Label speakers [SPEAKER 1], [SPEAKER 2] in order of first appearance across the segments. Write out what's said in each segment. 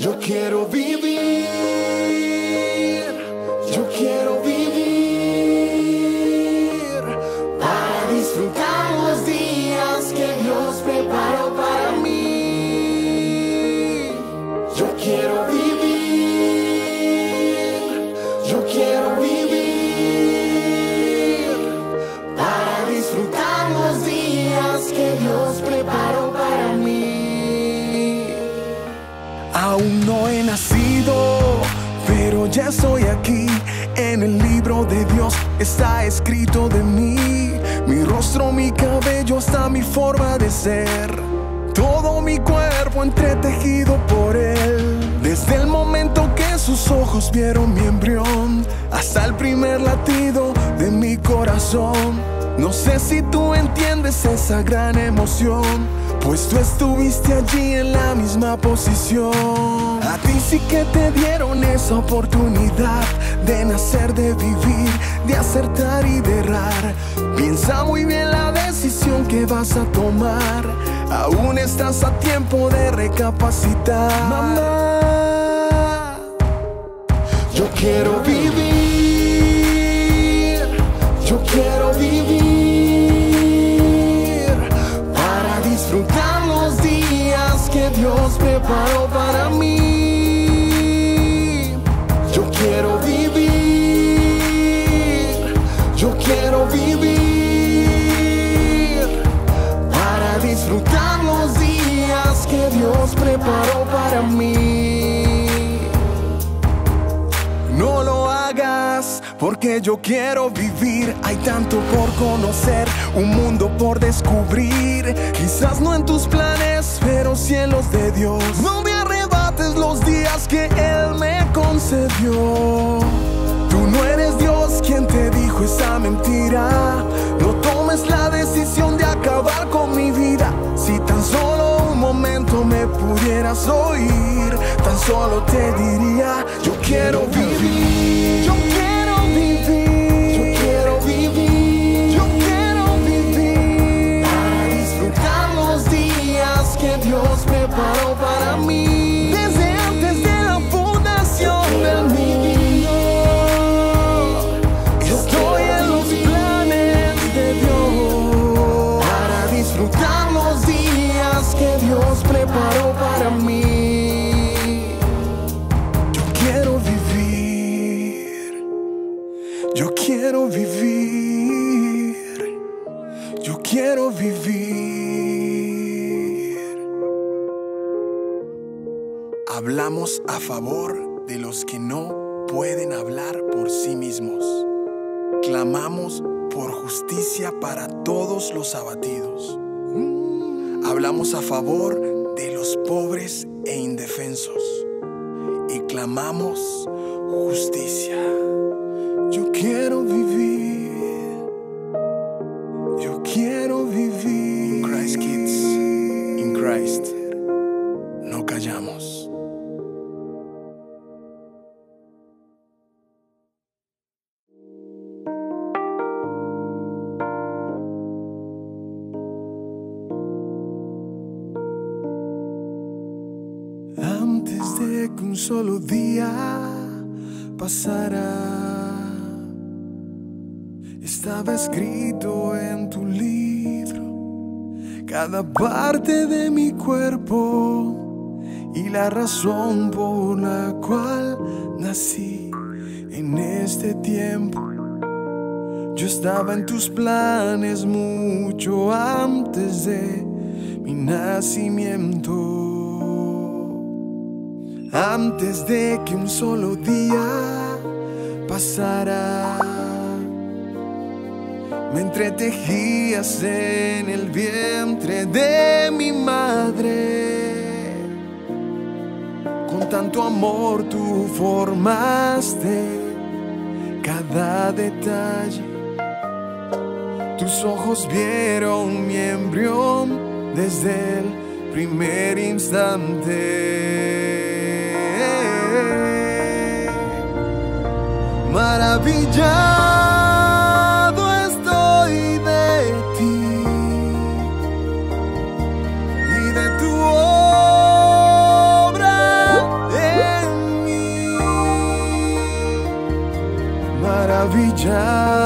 [SPEAKER 1] Yo quiero vivir, yo quiero
[SPEAKER 2] está escrito de mí. Mi rostro, mi cabello, hasta mi forma de ser. Todo mi cuerpo entretejido por Él. Desde el momento que sus ojos vieron mi embrión, hasta el primer latido de mi corazón. No sé si tú entiendes esa gran emoción, pues tú estuviste allí en la misma posición. Ti sí que te dieron esa oportunidad de nacer, de vivir, de acertar y de errar. Piensa muy bien la decisión que vas a tomar. Aún estás a tiempo de recapacitar. Mamá,
[SPEAKER 1] Yo quiero vivir, yo quiero vivir para disfrutar los días que Dios preparó para mí. Disfrutar los días que Dios preparó para mí.
[SPEAKER 2] No lo hagas porque yo quiero vivir. Hay tanto por conocer, un mundo por descubrir. Quizás no en tus planes, pero sí en los de Dios. No me arrebates los días que Él me concedió. Tú no eres Dios quien te dijo esa mentira. No oír, tan solo te diría: Yo quiero vivir. Yo quiero vivir.
[SPEAKER 1] Yo quiero vivir
[SPEAKER 2] Yo quiero vivir.
[SPEAKER 1] disfrutar los días que Dios preparó para mí.
[SPEAKER 2] A favor de los que no pueden hablar por sí mismos. Clamamos por justicia para todos los abatidos. Hablamos a favor de los pobres e indefensos y clamamos justicia. Yo quiero vivir. Yo quiero vivir. Christ Kids. In Christ. No callamos. Pasara, estaba escrito en tu libro cada parte de mi cuerpo y la razón por la cual nací en este tiempo. Yo estaba en tus planes mucho antes de mi nacimiento. Antes de que un solo día pasara, me entretejías en el vientre de mi madre. Con tanto amor tú formaste cada detalle. Tus ojos vieron mi embrión desde el primer instante. maravillado estoy de ti y de tu obra en mí. Maravillado.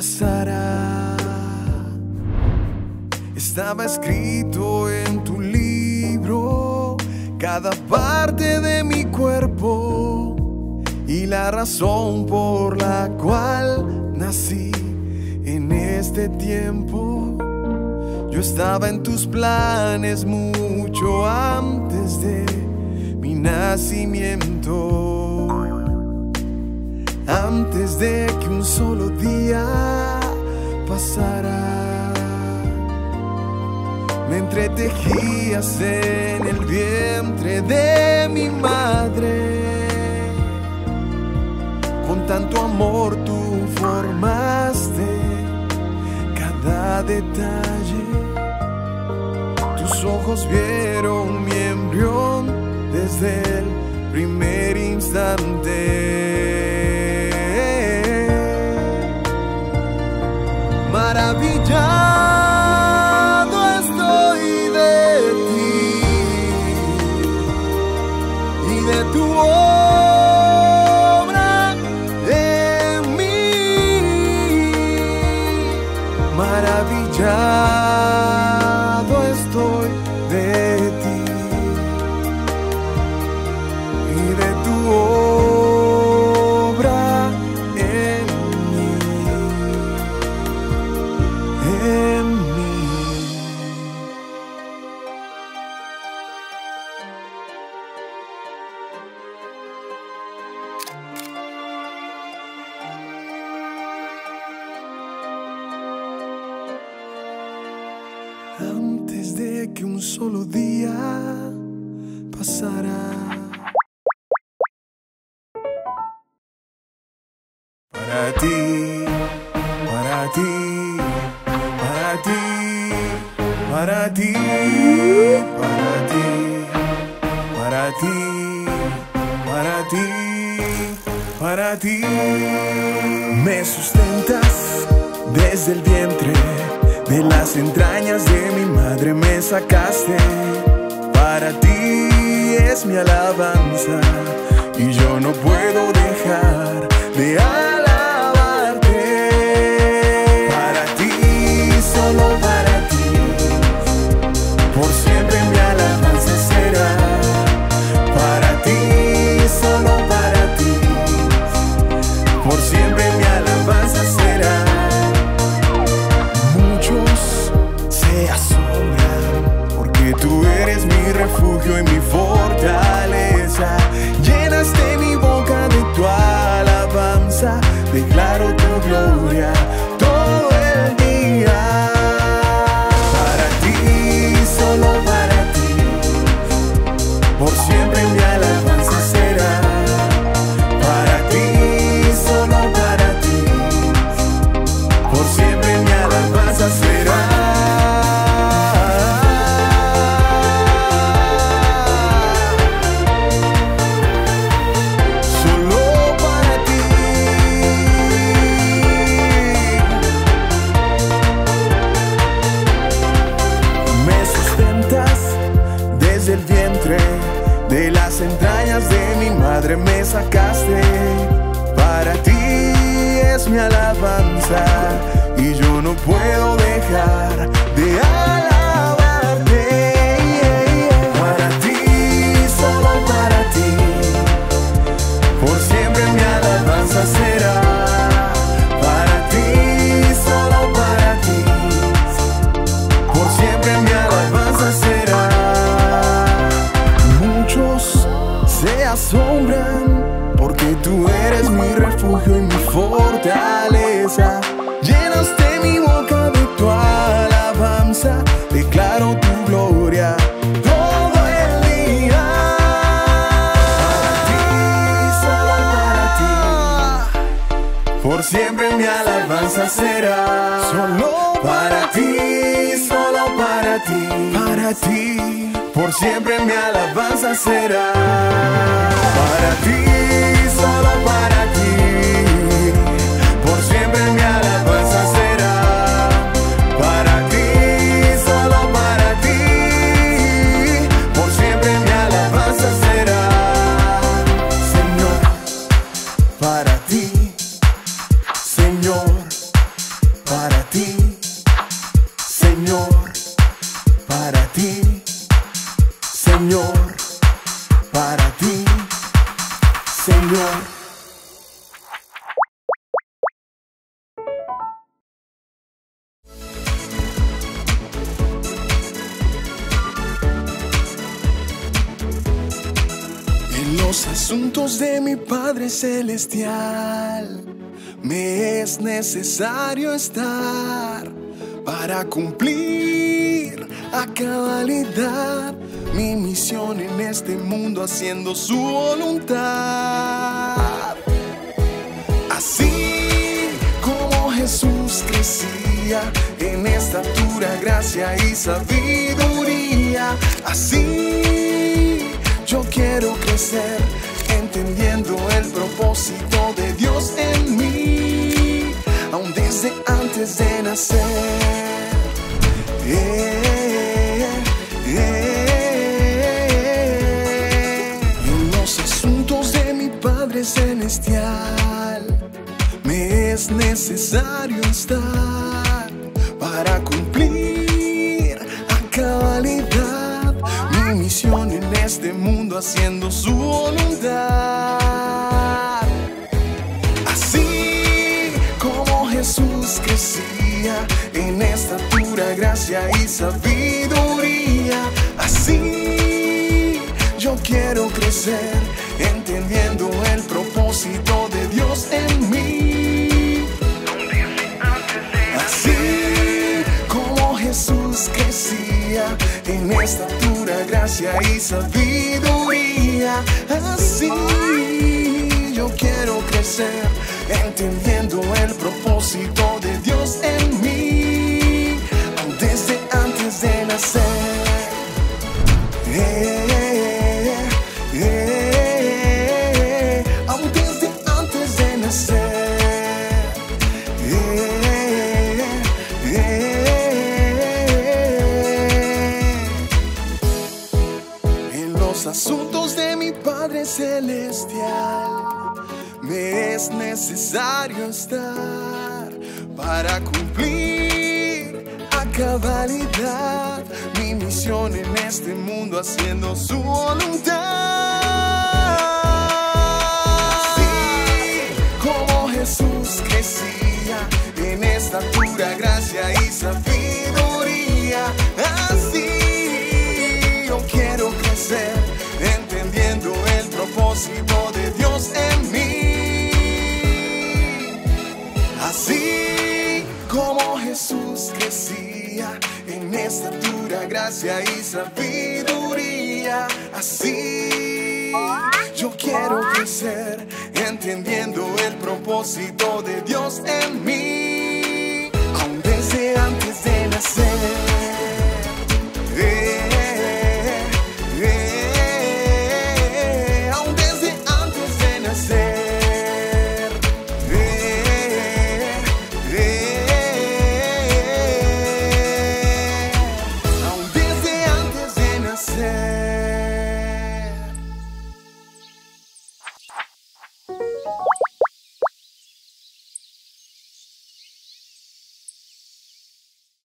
[SPEAKER 2] Pasara, estaba escrito en tu libro cada parte de mi cuerpo y la razón por la cual nací en este tiempo. Yo estaba en tus planes mucho antes de mi nacimiento. Antes de que un solo día pasara, me entretejías en el vientre de mi madre. Con tanto amor tú formaste cada detalle. Tus ojos vieron mi embrión desde el primer instante. be done. Que un solo día pasara. Para ti, para ti, para ti, para ti, para ti, para ti, para ti, para ti. Me sustentas desde el vientre, de las entrañas de mi madre me sacaste. Para ti es mi alabanza y yo no puedo dejar de alabarte. Gloria será. Solo para ti, solo para ti, para ti, por siempre mi alabanza será. Para ti, solo para ti, los asuntos de mi Padre Celestial me es necesario estar para cumplir a cabalidad mi misión en este mundo haciendo su voluntad. Así como Jesús crecía en estatura, gracia y sabiduría, así entendiendo el propósito de Dios en mí, aún desde antes de nacer. En los asuntos de mi Padre Celestial me es necesario estar para cumplir este mundo haciendo su voluntad. Así como Jesús crecía en estatura, gracia y sabiduría, así yo quiero crecer entendiendo el propósito en estatura, gracia y sabiduría, así yo quiero crecer entendiendo el propósito es necesario estar para cumplir a cabalidad mi misión en este mundo haciendo su voluntad. Así como Jesús crecía en estatura, gracia y sabiduría, así yo quiero crecer entendiendo el propósito estatura, gracia y sabiduría, así yo quiero crecer entendiendo el propósito de Dios en mí.